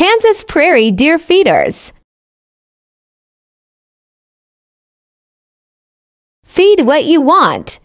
Kansas Prairie Deer Feeders. Feed what you want.